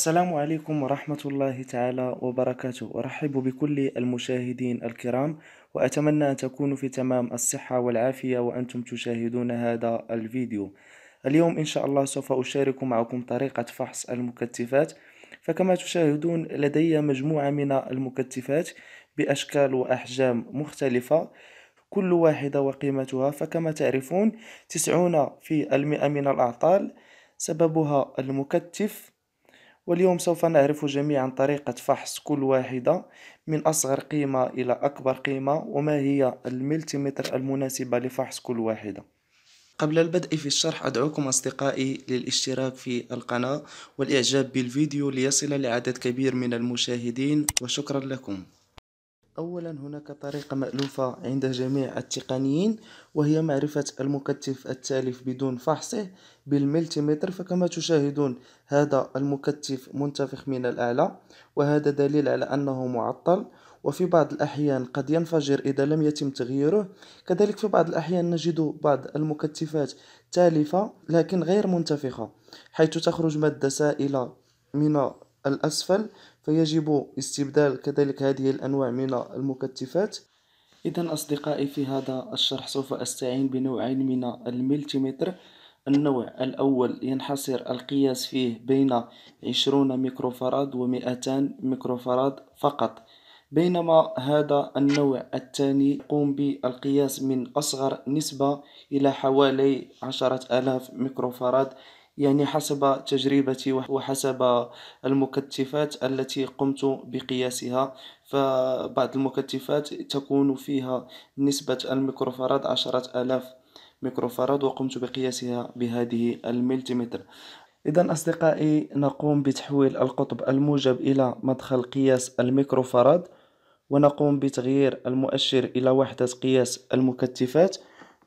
السلام عليكم ورحمة الله تعالى وبركاته. أرحب بكل المشاهدين الكرام وأتمنى أن تكونوا في تمام الصحة والعافية وأنتم تشاهدون هذا الفيديو. اليوم إن شاء الله سوف أشارك معكم طريقة فحص المكتفات. فكما تشاهدون لدي مجموعة من المكتفات بأشكال وأحجام مختلفة كل واحدة وقيمتها. فكما تعرفون تسعون في المئة من الأعطال سببها المكتف. واليوم سوف نعرف جميعا طريقة فحص كل واحدة من أصغر قيمة إلى أكبر قيمة وما هي الملتيمتر المناسبة لفحص كل واحدة. قبل البدء في الشرح أدعوكم أصدقائي للاشتراك في القناة والإعجاب بالفيديو ليصل لعدد كبير من المشاهدين وشكرا لكم. أولا هناك طريقة مألوفة عند جميع التقنيين وهي معرفة المكتف التالف بدون فحصه بالملتيمتر. فكما تشاهدون هذا المكتف منتفخ من الأعلى وهذا دليل على أنه معطل. وفي بعض الأحيان قد ينفجر إذا لم يتم تغييره. كذلك في بعض الأحيان نجد بعض المكتفات تالفة لكن غير منتفخة حيث تخرج مادة سائلة من الأسفل. فيجب استبدال كذلك هذه الأنواع من المكتفات. إذا أصدقائي في هذا الشرح سوف أستعين بنوعين من الملتيمتر. النوع الأول ينحصر القياس فيه بين عشرون ميكروفاراد ومئتان ميكروفاراد فقط. بينما هذا النوع الثاني يقوم بالقياس من أصغر نسبة إلى حوالي عشرة آلاف ميكروفاراد يعني حسب تجربتي وحسب المكتفات التي قمت بقياسها. فبعض المكتفات تكون فيها نسبة الميكروفاراد عشرة آلاف ميكروفاراد وقمت بقياسها بهذه الملتيمتر. إذا أصدقائي نقوم بتحويل القطب الموجب إلى مدخل قياس الميكروفاراد ونقوم بتغيير المؤشر إلى وحدة قياس المكتفات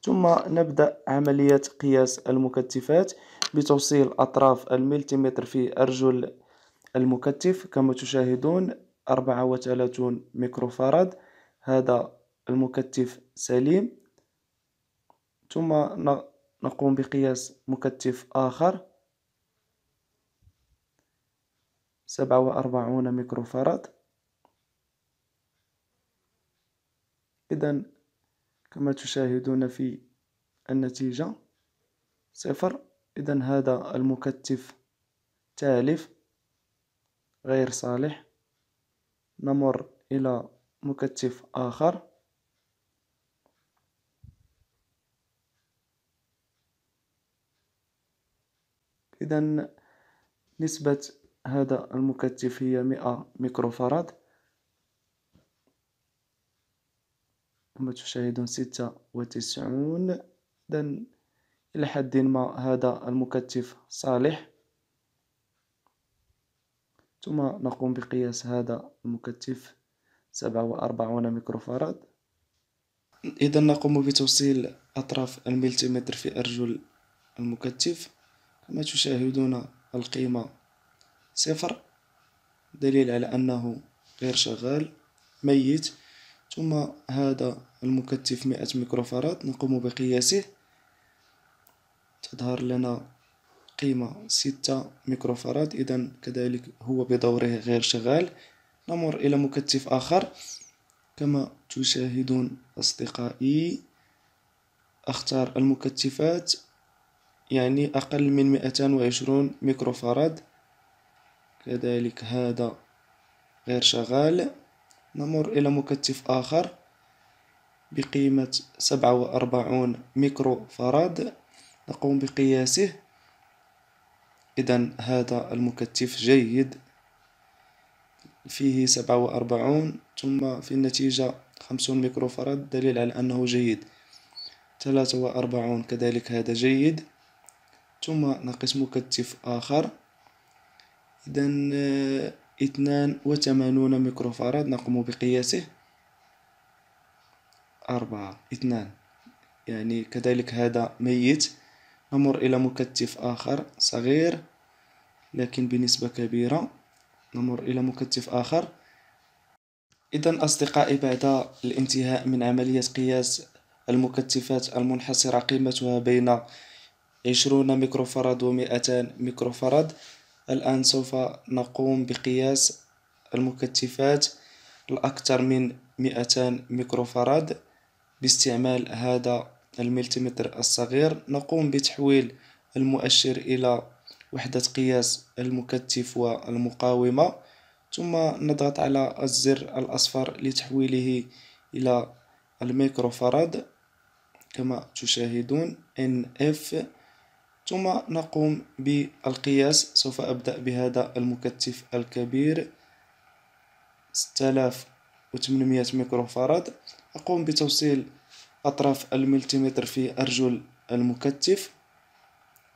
ثم نبدأ عملية قياس المكتفات. بتوصيل أطراف الملتيمتر في أرجل المكتف كما تشاهدون أربعة وثلاثون ميكروفاراد. هذا المكتف سليم. ثم نقوم بقياس مكتف آخر. سبعة وأربعون ميكروفاراد. إذا كما تشاهدون في النتيجة صفر. إذا هذا المكتف تالف غير صالح. نمر إلى مكتف آخر. إذا نسبة هذا المكتف هي مئة ميكروفاراد. كما تشاهدون ستة وتسعون. إذا إلى حد ما هذا المكتف صالح. ثم نقوم بقياس هذا سبعة وأربعون ميكروفاراد. إذا نقوم بتوصيل أطراف الملتيمتر في أرجل المكتف. كما تشاهدون القيمة صفر دليل على أنه غير شغال ميت. ثم هذا المكتف مئة ميكروفاراد. نقوم بقياسه. تظهر لنا قيمة ستة ميكروفاراد إذا كذلك هو بدوره غير شغال. نمر إلى مكتف آخر. كما تشاهدون أصدقائي أختار المكتفات يعني أقل من مئتان وعشرون ميكروفاراد كذلك هذا غير شغال. نمر إلى مكثف آخر بقيمة سبعة وأربعون ميكرو فراد نقوم بقياسه. إذا هذا المكثف جيد. فيه سبعة وأربعون ثم في النتيجة خمسون ميكرو فراد دليل على أنه جيد. ثلاثة وأربعون كذلك هذا جيد. ثم نقص مكتف آخر. إذا اثنان وثمانون ميكروفاراد نقوم بقياسه. أربعة اثنان. يعني كذلك هذا ميت. نمر إلى مكتف آخر صغير لكن بنسبة كبيرة. نمر إلى مكتف آخر. إذا أصدقائي بعد الانتهاء من عملية قياس المكتفات المنحصرة قيمتها بين عشرون ميكروفاراد ومئتان ميكروفاراد الآن سوف نقوم بقياس المكتفات الأكثر من مئتان ميكروفاراد باستعمال هذا الملتيمتر الصغير نقوم بتحويل المؤشر إلى وحدة قياس المكتف والمقاومة ثم نضغط على الزر الأصفر لتحويله إلى الميكروفاراد كما تشاهدون NF ثم نقوم بالقياس سوف أبدأ بهذا المكتف الكبير 6800 ميكروفاراد أقوم بتوصيل أطراف الملتيمتر في أرجل المكتف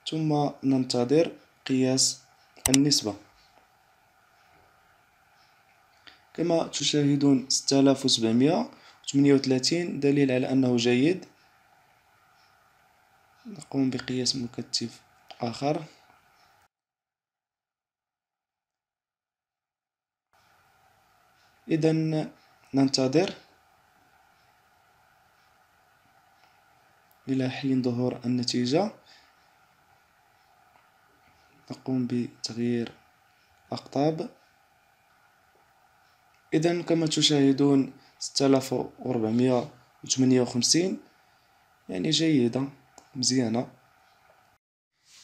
ثم ننتظر قياس النسبة. كما تشاهدون 6738 دليل على أنه جيد. نقوم بقياس مكتف آخر. إذا ننتظر. إلى حين ظهور النتيجة. نقوم بتغيير أقطاب. إذا كما تشاهدون ستة آلاف وربعمية وثمانية وخمسين. يعني جيدة مزيانة.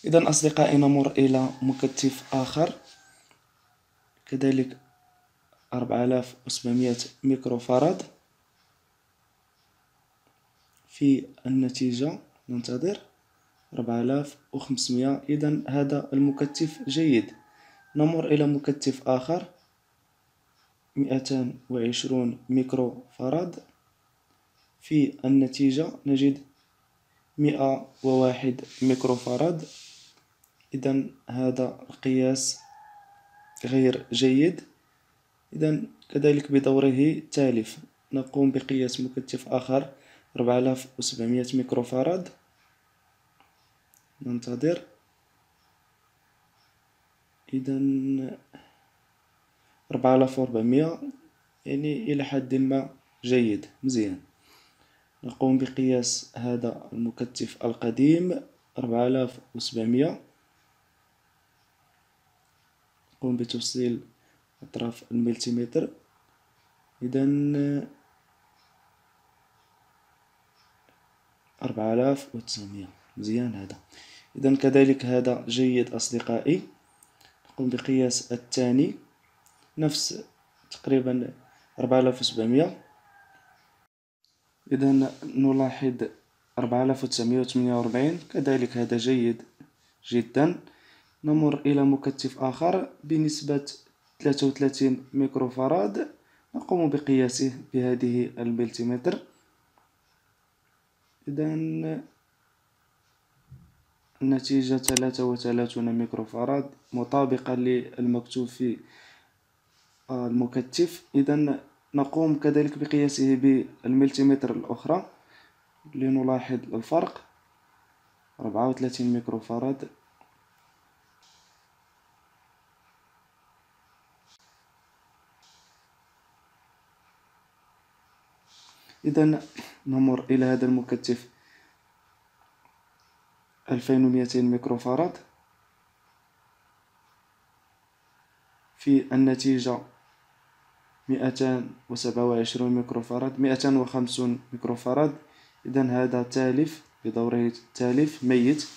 إذا أصدقائي نمر إلى مكتف آخر. كذلك أربعة آلاف وسبعمية ميكروفاراد. في النتيجة ننتظر أربعة آلاف وخمسمية. إذا هذا المكثف جيد. نمر إلى مكثف آخر. مئتان وعشرون ميكرو فراد. في النتيجة نجد مئة وواحد ميكرو فراد. إذا هذا القياس غير جيد. إذا كذلك بدوره تالف. نقوم بقياس مكتف آخر. 4700 ميكرو فاراد ننتظر. اذا 4400 يعني إلى حد ما جيد مزيان. نقوم بقياس هذا المكتف القديم 4700 نقوم بتوصيل أطراف الملتيمتر. اذا 4900 مزيان هذا. إذا كذلك هذا جيد أصدقائي. نقوم بقياس الثاني. نفس تقريبا 4700 إذا نلاحظ 4948 كذلك هذا جيد جدا. نمر إلى مكثف آخر بنسبة 33 ميكرو فراد نقوم بقياسه بهذه الملتيمتر إذا النتيجة ثلاثة وثلاثون ميكروفاراد مطابقة للمكتوب في المكثف. إذا نقوم كذلك بقياسه بالملتيمتر الأخرى لنلاحظ الفرق. أربعة وثلاثين ميكروفاراد. إذا نمر إلى هذا ألفين ومئتين ميكروفاراد في النتيجة مئتان وسبعة وعشرون ميكروفاراد مئتان وخمسون ميكروفاراد. إذا هذا تالف بدوره تالف ميت.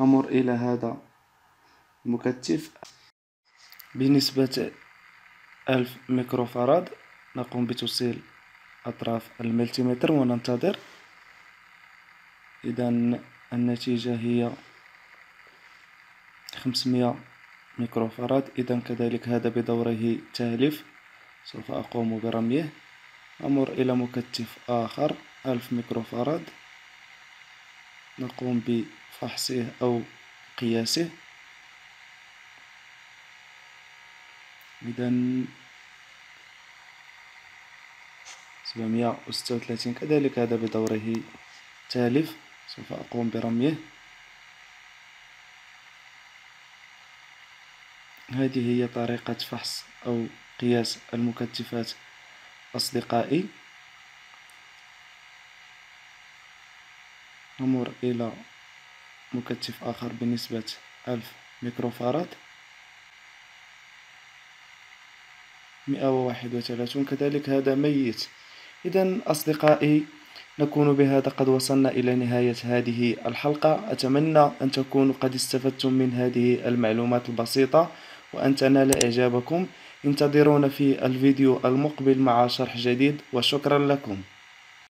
نمر إلى هذا المكتف بنسبة ألف ميكروفاراد. نقوم بتوصيل أطراف الملتيمتر وننتظر. إذا النتيجة هي خمسمية ميكروفاراد. إذا كذلك هذا بدوره تالف. سوف أقوم برميه. أمر إلى مكتف آخر. ألف ميكروفاراد. نقوم بفحصه أو قياسه. إذا سبعمية وستة وثلاثين. كذلك هذا بدوره تالف. سوف أقوم برميه. هذه هي طريقة فحص أو قياس المكتفات. أصدقائي نمر إلى مكتف آخر بنسبة ألف ميكروفاراد 131 كذلك هذا ميت. إذا أصدقائي نكون بهذا قد وصلنا إلى نهاية هذه الحلقة. أتمنى أن تكونوا قد استفدتم من هذه المعلومات البسيطة وأن تنال إعجابكم. انتظرونا في الفيديو المقبل مع شرح جديد وشكرا لكم.